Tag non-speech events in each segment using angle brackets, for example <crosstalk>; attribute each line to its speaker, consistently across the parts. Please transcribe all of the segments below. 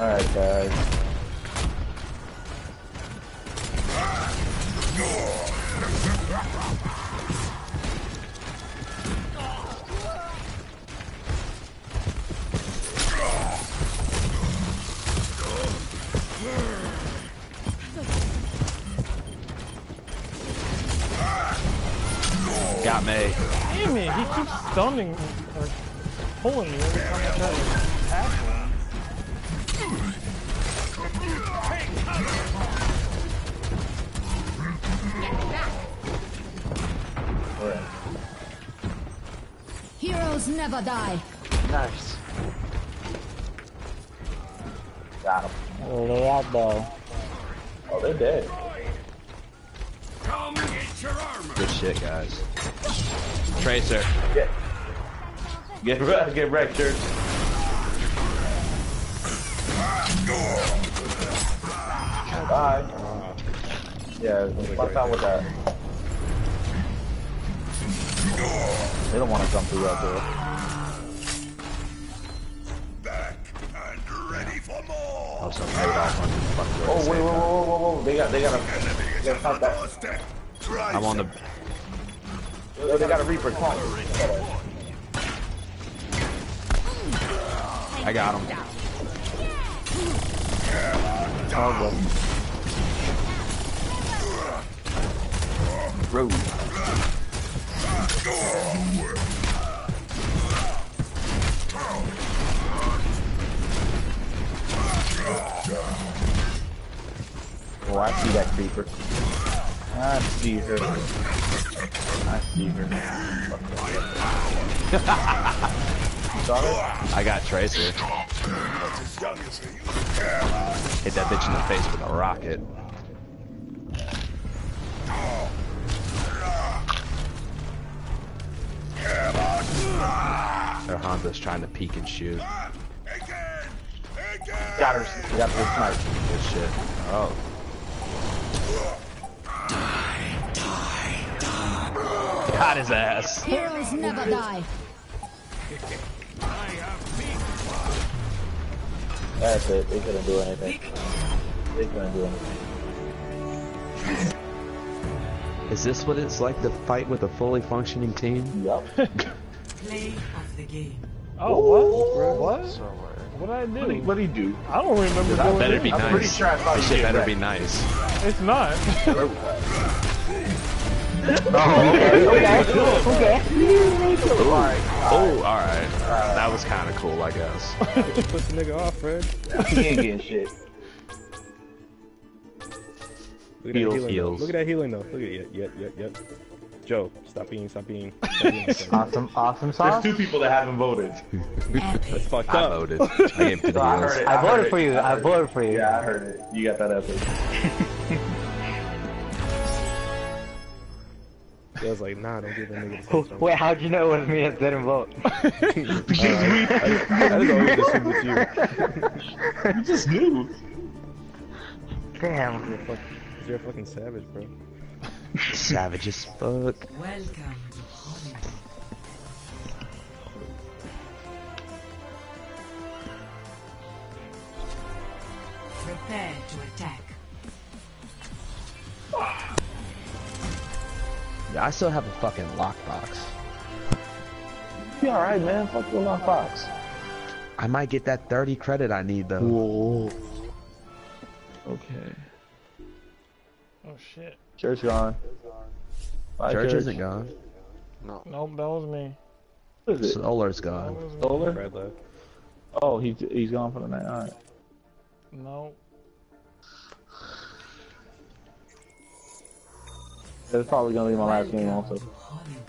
Speaker 1: Alright, guys.
Speaker 2: Got me.
Speaker 3: Damn it, he keeps stunning or pulling me every time I try to attack him.
Speaker 4: Heroes never die.
Speaker 1: Nice. Got him.
Speaker 5: Where are they at though?
Speaker 1: Oh, they're dead.
Speaker 6: Come get your armor.
Speaker 2: Good shit, guys. Tracer.
Speaker 1: Get, get, wrecked, get wrecked, Church. Bye. Yeah, what's out with that? They don't want to come through out there.
Speaker 6: Back and ready for more.
Speaker 2: I was gonna pay it off on fucking
Speaker 1: Oh, wait, wait, whoa, whoa, whoa, whoa. They got, they got a, they got a top that.
Speaker 6: Doorstep. Try
Speaker 2: I'm on the.
Speaker 1: They they got a Reaper. Come on.
Speaker 2: I got him.
Speaker 1: Oh,
Speaker 2: Road.
Speaker 1: Oh, I see that creeper. I see her. I see her. you <laughs> saw her?
Speaker 2: I got Tracer.
Speaker 6: as young as you.
Speaker 2: Hit that bitch in the face with a rocket. Their trying to peek and shoot.
Speaker 6: Again. Again.
Speaker 1: Got her. Got her sniper.
Speaker 2: Good shit. Oh. Got his ass.
Speaker 4: Heroes never die.
Speaker 1: That's it. They couldn't do anything. They couldn't do anything.
Speaker 2: Is this what it's like to fight with a fully functioning team?
Speaker 1: Yup. <laughs>
Speaker 7: Play of the game.
Speaker 3: Oh, what? What? What did I do?
Speaker 1: What would he do?
Speaker 3: I don't remember
Speaker 2: That
Speaker 3: doing
Speaker 2: better be
Speaker 3: anything.
Speaker 1: I'm pretty
Speaker 2: nice.
Speaker 1: sure I saw
Speaker 2: This shit
Speaker 1: get
Speaker 2: better be nice.
Speaker 3: It's not. <laughs>
Speaker 5: Oh, okay, okay.
Speaker 2: Oh, alright. Oh, that was kind of cool, I guess. <laughs>
Speaker 3: Push the nigga off, Fred.
Speaker 1: He ain't getting shit.
Speaker 3: Look at
Speaker 1: Heals.
Speaker 3: that healing.
Speaker 2: Heals.
Speaker 3: Though. Look at that healing though. Look at it. Yep, yep, yep. Joe, stop being, stop being. Stop <laughs> being like that.
Speaker 5: Awesome, awesome
Speaker 1: There's two people that haven't voted.
Speaker 3: That's fucked
Speaker 2: I
Speaker 3: up.
Speaker 2: voted. <laughs> I gave to the
Speaker 1: I heard it.
Speaker 5: I
Speaker 1: heard
Speaker 5: voted
Speaker 1: it.
Speaker 5: for you. I
Speaker 1: heard it.
Speaker 5: voted for you.
Speaker 1: Yeah, I heard it. You got that epic.
Speaker 3: I was like, nah, don't give that nigga the. <laughs>
Speaker 5: Wait, how'd you know it was me that didn't vote?
Speaker 3: I, I just always assumed it's you.
Speaker 1: You just knew.
Speaker 5: Damn.
Speaker 3: You're a, fuck, you're a fucking savage, bro.
Speaker 2: Savage as fuck.
Speaker 7: Welcome to Prepare to attack.
Speaker 2: Yeah, I still have a fucking lockbox.
Speaker 1: You alright, man. Fuck you, my fox.
Speaker 2: I might get that 30 credit I need though.
Speaker 1: Whoa. Okay.
Speaker 3: Oh shit.
Speaker 1: Church gone. Bye,
Speaker 2: Church
Speaker 1: church
Speaker 2: isn't gone. No.
Speaker 3: Nope, that was me.
Speaker 1: What is it?
Speaker 2: Solar's
Speaker 3: That
Speaker 2: gone.
Speaker 3: was me.
Speaker 1: Solar?
Speaker 3: Fred left.
Speaker 1: Oh, he, he's gone for the night. Alright.
Speaker 3: No.
Speaker 1: That's probably gonna be my last game also.
Speaker 7: Welcome to Hollywood.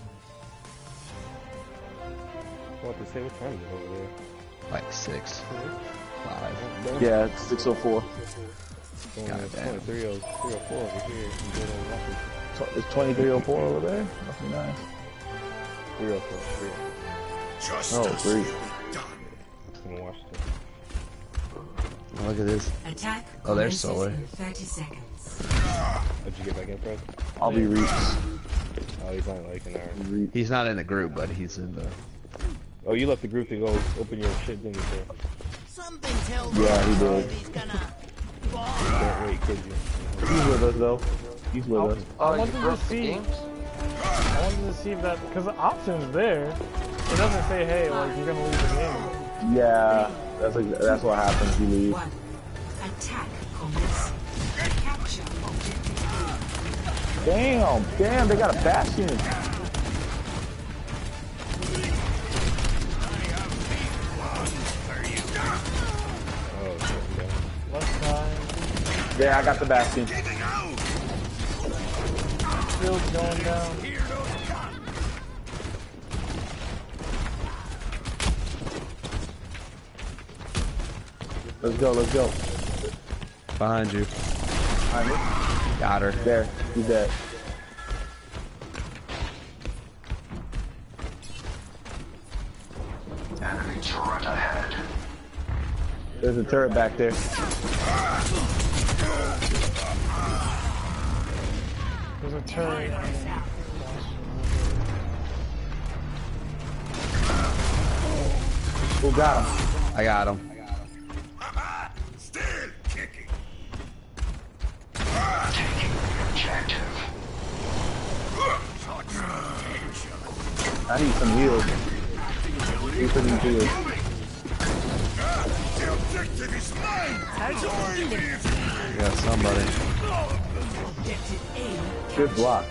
Speaker 3: What to say? What time is it over there?
Speaker 2: Like six, five.
Speaker 1: Yeah, it's 604.
Speaker 3: It's only,
Speaker 2: God
Speaker 3: it's
Speaker 2: damn.
Speaker 3: only 30 304 over here. You go to Rocky.
Speaker 1: Tw- It's 2304 over there? Must be nice.
Speaker 3: 304. 304.
Speaker 6: Just
Speaker 1: Oh,
Speaker 6: as
Speaker 1: three.
Speaker 6: you've done.
Speaker 3: In Washington.
Speaker 2: Look at this.
Speaker 7: Attack
Speaker 2: Oh, there's
Speaker 7: commences
Speaker 2: Solar.
Speaker 7: 30 seconds.
Speaker 3: How'd you get back in, Fred?
Speaker 1: I'll be Reeks.
Speaker 3: Oh, he's on like an hour.
Speaker 2: He's not in the group, but he's in the.
Speaker 3: Oh, you left the group to go open your shit, didn't you, sir?
Speaker 7: Something
Speaker 1: Yeah, he did.
Speaker 8: Can't wait, could you?
Speaker 1: He's with us though. He's with us.
Speaker 3: I wanted to see. I wanted to see if that because the option's there. It doesn't say, hey, like you're gonna leave the game.
Speaker 1: Yeah, that's like, that's what happens. You leave.
Speaker 7: One. Attack commencing. Capture objective.
Speaker 1: Damn, damn, they got a bastion.
Speaker 8: Yeah,
Speaker 1: I got the bastion.
Speaker 3: Shield's going down.
Speaker 1: Let's go, let's go.
Speaker 2: Behind you.
Speaker 1: Behind me.
Speaker 2: Got her.
Speaker 1: There, he's dead. There's a turret back there.
Speaker 3: There's a turret.
Speaker 1: Who got him?
Speaker 2: I got him.
Speaker 1: I need some heals. Need some heals.
Speaker 6: The objective is mine.
Speaker 2: got somebody.
Speaker 7: Objective A.
Speaker 1: Good block.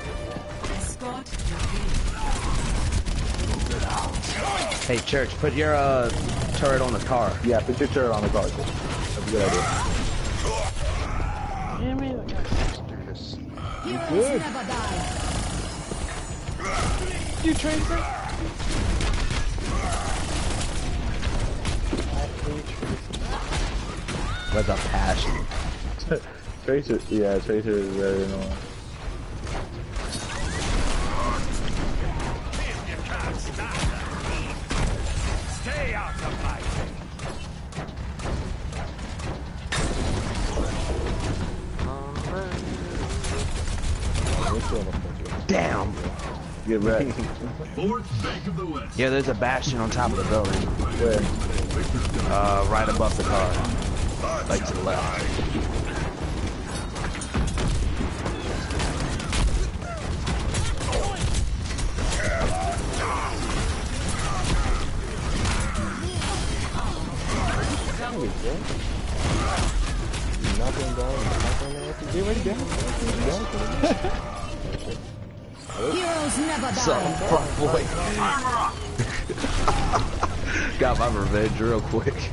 Speaker 2: Hey, Church, put your uh, turret on the car.
Speaker 1: Yeah, put your turret on the car. That's a good idea.
Speaker 3: Damn it.
Speaker 4: Heroes never die.
Speaker 2: With a passion. <laughs>
Speaker 1: Tracer, yeah, Tracer is very annoying.
Speaker 6: Stay out of my way.
Speaker 2: Damn.
Speaker 1: Get ready.
Speaker 2: Yeah, there's a bastion on top of the building.
Speaker 1: Where?
Speaker 2: Uh, right above the car. Like to the left.
Speaker 8: Nothing going, nothing there. Get ready, down.
Speaker 4: Heroes never die.
Speaker 2: Some fuck boy. <laughs> Got my revenge real quick.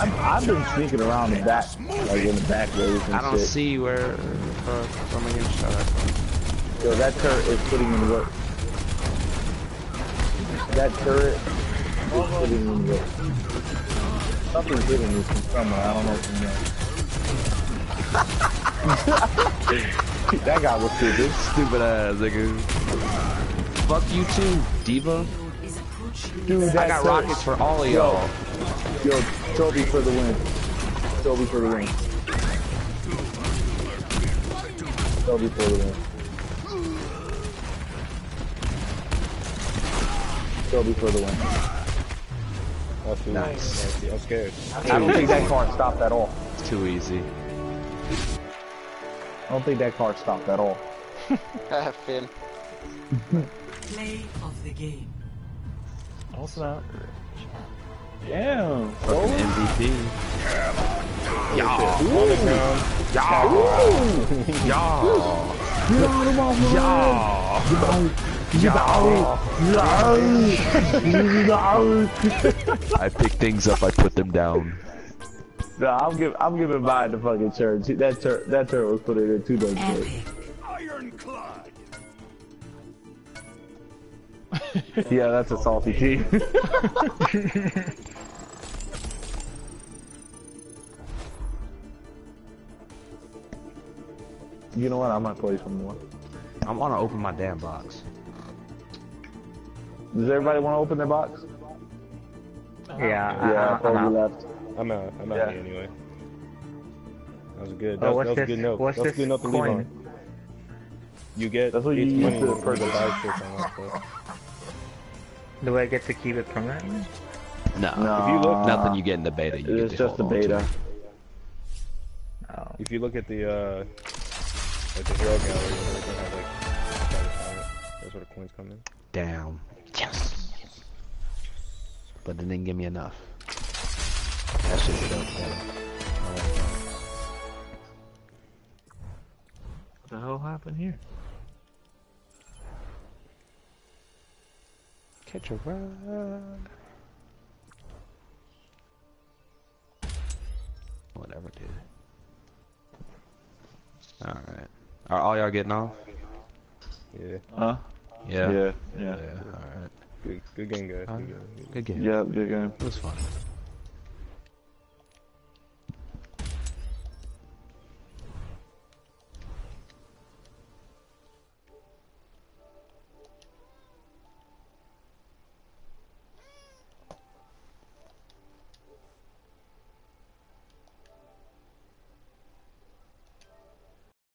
Speaker 1: I've, I've been sneaking around the back, like in the back ways and
Speaker 2: I don't
Speaker 1: shit.
Speaker 2: see where uh, from again shot at from.
Speaker 1: Yo, that turret is putting in work. That turret is putting in work. Something's hitting me from somewhere. I don't know from where. <laughs> that guy was stupid.
Speaker 2: Stupid ass nigga. Fuck you too,
Speaker 7: D.Va.
Speaker 1: Dude,
Speaker 2: I got
Speaker 1: turret-
Speaker 2: rockets for all of y'all.
Speaker 1: Yo, Toby for the win. Toby for the win. Toby for the win. Toby for the win.
Speaker 8: That's too
Speaker 2: Nice.
Speaker 8: I'm scared.
Speaker 1: I don't think that car stopped at all.
Speaker 2: It's too easy.
Speaker 1: I don't think that car stopped at all. <laughs>
Speaker 5: Finn.
Speaker 7: Play of the game.
Speaker 3: Oh snap.
Speaker 1: Damn.
Speaker 2: Fucking MVP.
Speaker 8: On the ground.
Speaker 2: I pick things up, I put them down.
Speaker 1: No, I'm giving I'm giving mine to fucking church. That tur that turret was put in there too damn quick.
Speaker 7: Epic.
Speaker 6: Ironclad. <laughs>
Speaker 1: Yeah, that's a salty team. <laughs> you know what? I might play some more.
Speaker 2: I want to open my damn box.
Speaker 1: Does everybody want to open their box?
Speaker 5: Yeah,
Speaker 1: yeah,
Speaker 5: I,
Speaker 1: Toby
Speaker 5: I'm out.
Speaker 1: left.
Speaker 8: I'm out. I'm out
Speaker 1: Yeah.
Speaker 8: here anyway. That was good.
Speaker 5: Oh,
Speaker 8: That,
Speaker 5: what's
Speaker 8: that was a
Speaker 5: this-
Speaker 8: good note.
Speaker 5: what's
Speaker 8: That was
Speaker 5: this
Speaker 8: good note to leave on. You get
Speaker 1: That's what you
Speaker 8: each
Speaker 1: use
Speaker 8: money
Speaker 1: to
Speaker 8: for
Speaker 1: purchase.
Speaker 8: the buy shit on that.
Speaker 9: Do I get to keep it permanently?
Speaker 2: No.
Speaker 1: No.
Speaker 8: If you look-
Speaker 2: Nothing you get in the beta. You
Speaker 1: It's
Speaker 2: get
Speaker 1: just the
Speaker 2: hold on to.
Speaker 1: beta.
Speaker 9: Oh.
Speaker 8: If you look at the uh, like the hero gallery, they're gonna have like that's where the coins come in.
Speaker 2: Damn. Yes. But it didn't give me enough. That should be dope.
Speaker 3: What the hell happened here?
Speaker 2: Catch a rug. Whatever, dude. Alright. Are all y'all getting off?
Speaker 8: Yeah,
Speaker 1: Huh?
Speaker 2: Yeah.
Speaker 1: Yeah.
Speaker 2: Yeah.
Speaker 1: Yeah.
Speaker 2: Alright.
Speaker 8: good, good game, guys. Good
Speaker 2: Alright.
Speaker 8: game.
Speaker 2: Good game.
Speaker 1: Yeah. Good game.
Speaker 2: It was fun.